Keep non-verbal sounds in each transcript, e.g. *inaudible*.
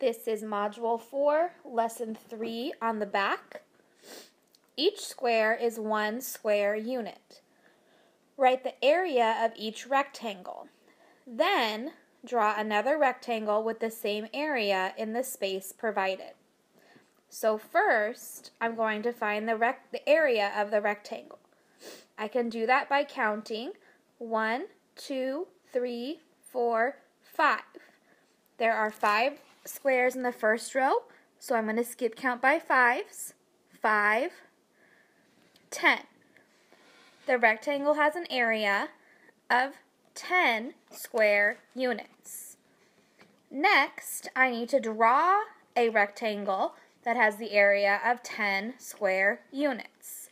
This is Module 4, Lesson 3 on the back. Each square is one square unit. Write the area of each rectangle. Then, draw another rectangle with the same area in the space provided. So first, I'm going to find the, the area of the rectangle. I can do that by counting 1, 2, 3, 4, 5. There are five squares in the first row, so I'm going to skip count by fives. Five, ten. The rectangle has an area of 10 square units. Next, I need to draw a rectangle that has the area of 10 square units.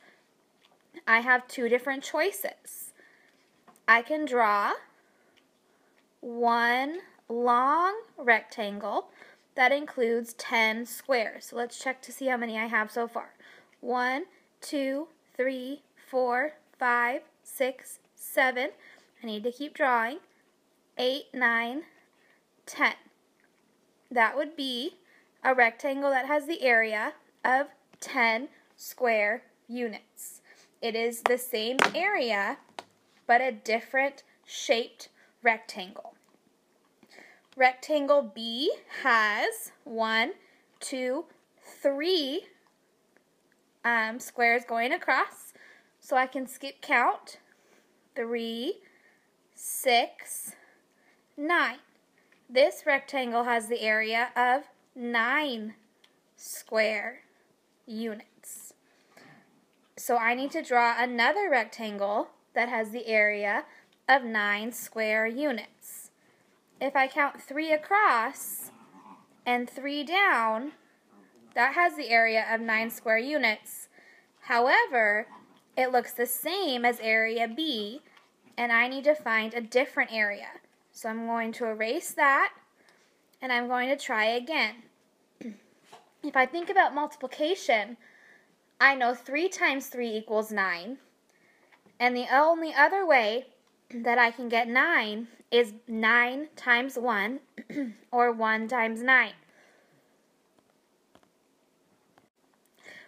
I have two different choices. I can draw one long rectangle that includes 10 squares. So let's check to see how many I have so far. 1, 2, 3, 4, 5, 6, 7. I need to keep drawing. 8, 9, 10. That would be a rectangle that has the area of 10 square units. It is the same area, but a different shaped rectangle. Rectangle B has one, two, three um, squares going across. So I can skip count. Three, six, nine. This rectangle has the area of nine square units. So I need to draw another rectangle that has the area of nine square units if I count three across and three down, that has the area of nine square units. However, it looks the same as area B, and I need to find a different area. So I'm going to erase that, and I'm going to try again. *clears throat* if I think about multiplication, I know 3 times 3 equals 9. And the only other way that I can get 9 is 9 times 1, *clears throat* or 1 times 9.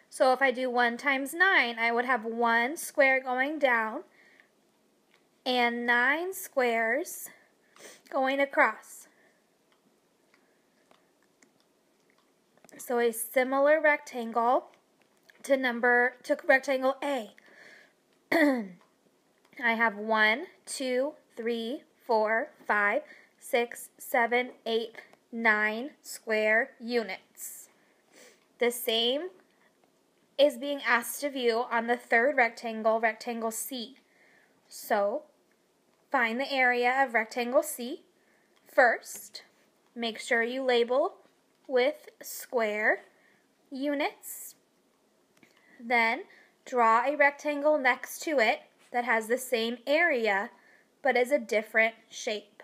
So if I do 1 times 9, I would have 1 square going down and 9 squares going across. So a similar rectangle to number to rectangle A. *clears throat* I have one, two, three, four, five, six, seven, eight, nine square units. The same is being asked of you on the third rectangle, rectangle C. So, find the area of rectangle C. First, make sure you label with square units. Then, draw a rectangle next to it that has the same area but is a different shape.